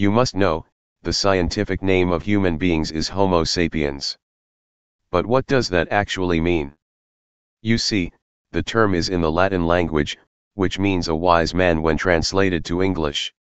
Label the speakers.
Speaker 1: You must know, the scientific name of human beings is Homo sapiens. But what does that actually mean? You see, the term is in the Latin language, which means a wise man when translated to English.